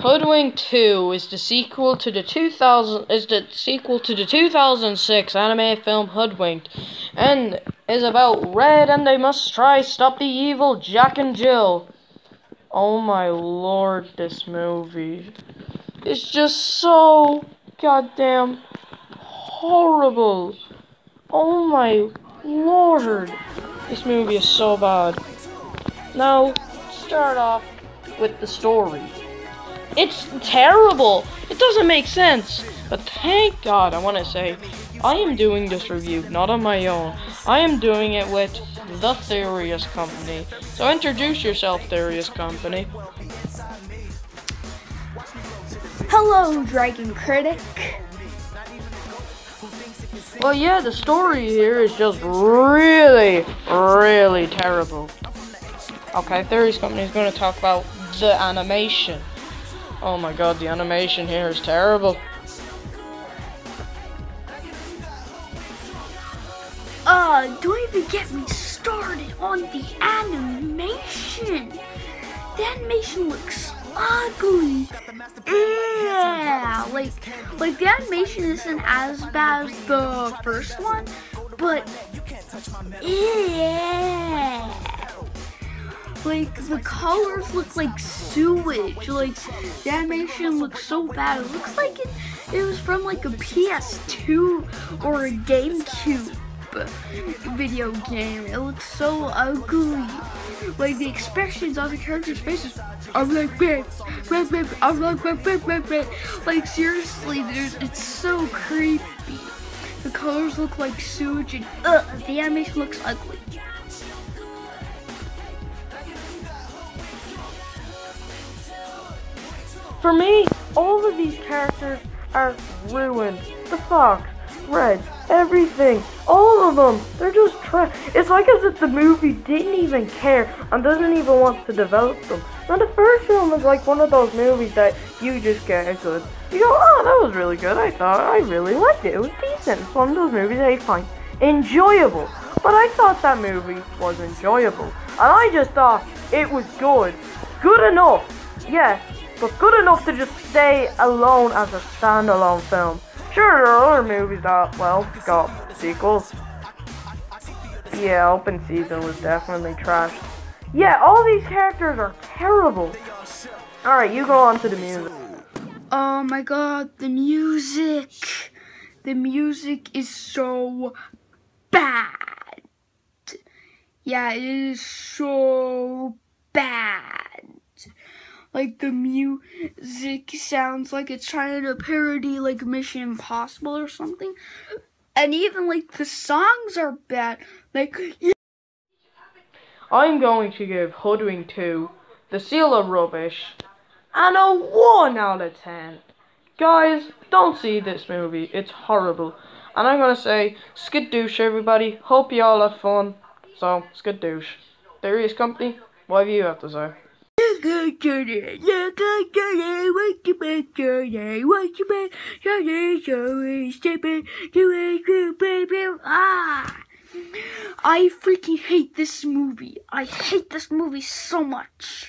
Hoodwink 2 is the sequel to the 2000 is the sequel to the 2006 anime film Hoodwinked and is about Red and they must try stop the evil Jack and Jill. Oh my lord, this movie is just so goddamn horrible. Oh my lord. This movie is so bad. Now, start off with the story. It's terrible. It doesn't make sense. But thank God, I want to say, I am doing this review not on my own. I am doing it with the Theorist Company. So introduce yourself, Theorist Company. Hello, Dragon Critic. Well, yeah, the story here is just really, really terrible. Okay, Theorist Company is going to talk about the animation. Oh my god, the animation here is terrible. Uh, don't even get me started on the animation. The animation looks ugly. Yeah, like, like the animation isn't as bad as the first one, but yeah. Like the colors look like sewage. Like the animation looks so bad. It looks like it, it was from like a PS2 or a GameCube video game. It looks so ugly. Like the expressions on the characters' faces. I'm like. I'm like. Like seriously, there's it's so creepy. The colors look like sewage and uh, the animation looks ugly. For me, all of these characters are ruined. The fox, Red, everything, all of them. They're just trash. It's like as if the movie didn't even care and doesn't even want to develop them. Now the first film is like one of those movies that you just get a good. You go, oh, that was really good. I thought I really liked it. It was decent. It's one of those movies that you find enjoyable. But I thought that movie was enjoyable, and I just thought it was good, good enough. Yeah, but good enough to just stay alone as a standalone film. Sure, there are other movies that, well, got sequels. Yeah, open season was definitely trash. Yeah, all these characters are terrible. Alright, you go on to the music. Oh my god, the music. The music is so bad. Yeah, it is so bad. Like the music sounds like it's trying to parody like Mission Impossible or something. And even like the songs are bad. Like I'm going to give Hoodwink 2 the seal of rubbish and a 1 out of 10. Guys, don't see this movie. It's horrible. And I'm going to say, skadoosh everybody. Hope you all have fun. So, skadoosh. Theorist Company, what do you have to say? At it, look at it, what you better day, what you better day, so stupid, do it, baby, ah. I freaking hate this movie. I hate this movie so much.